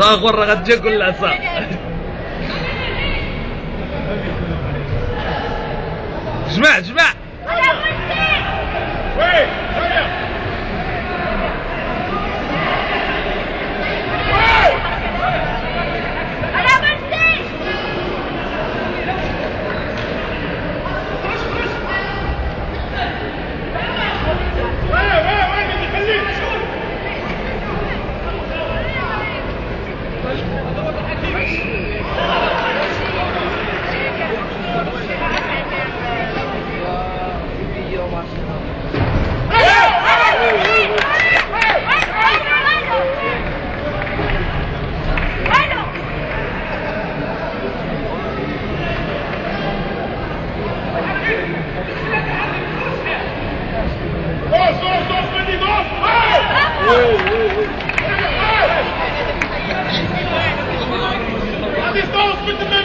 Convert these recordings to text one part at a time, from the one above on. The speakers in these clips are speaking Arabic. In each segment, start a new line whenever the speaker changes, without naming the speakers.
صاغ ورقت جو كلها صاغ جماع جماع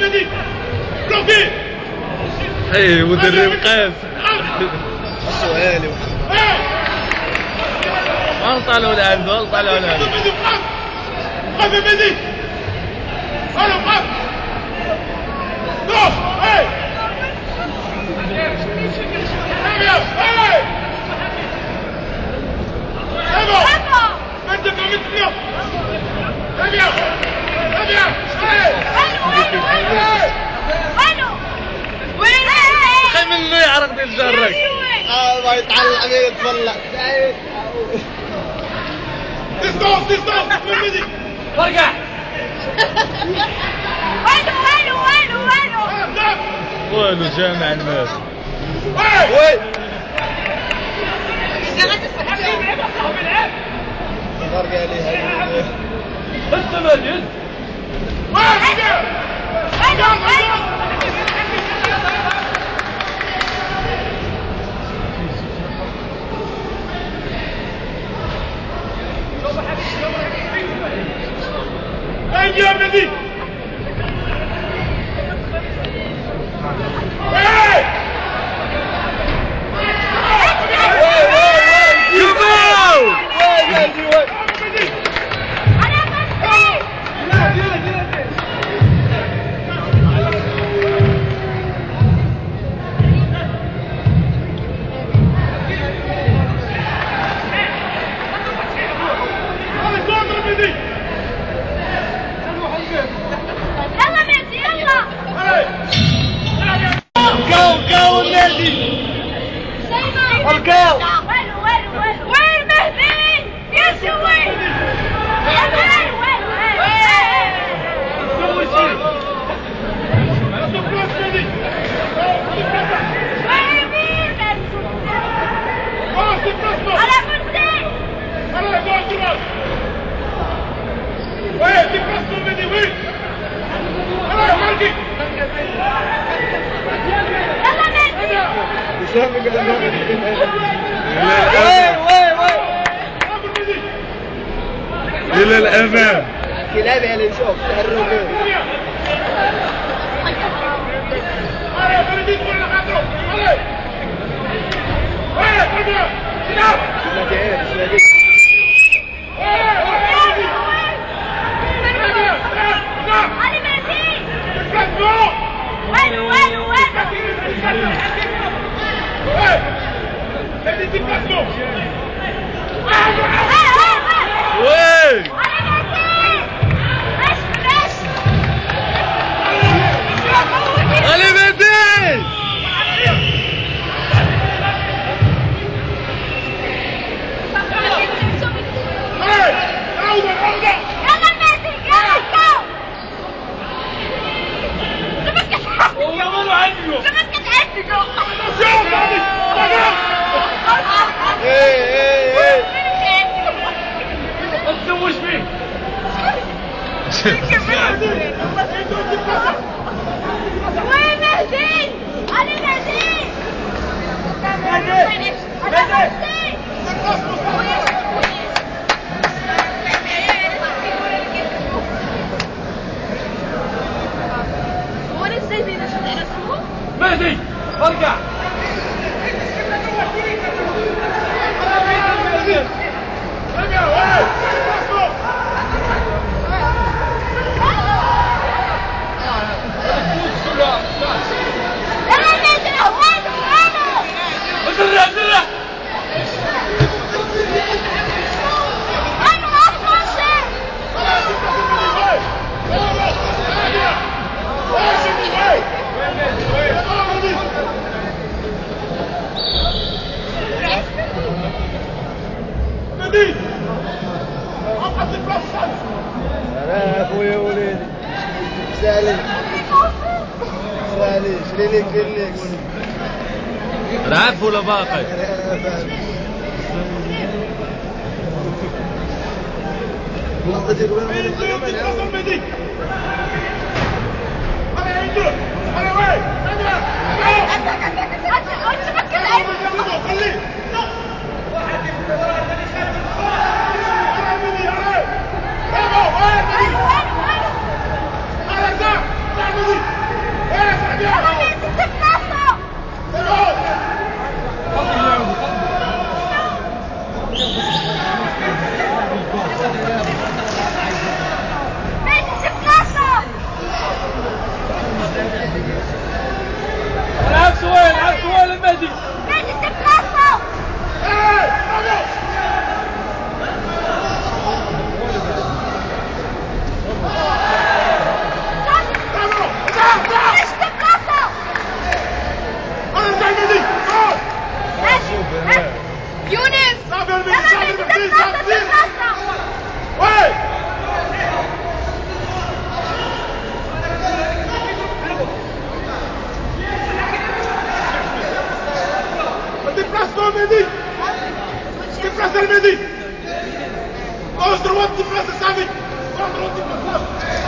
الذي اي مدرب قاس.
سؤالي.
ما طلعوا
لعندو طلعوا لعندو على العقيق
والله تستوب تستوب تمدي ارجع
وينه وينه وينه
وينه؟ وينه جامع الناس.
وين؟ ارجع لي هذه
انت
مجد
Andy! Olha o
إلى الأمام.
كلاب يا اللي نشوف
Hey, hey, hey! Someone's me! Defendem! Olha
معليش ريليك ريليكس
لعب ولا باقي
اللقطة
يونس
صافي يا البنت، صافي يا البنت،
تتقاطع
صافي.
تتقاطع
وين Déplace-toi, Mehdi Déplace le Mehdi Gauche, droite, déplace, ça vite Gauche, droite, déplace Hey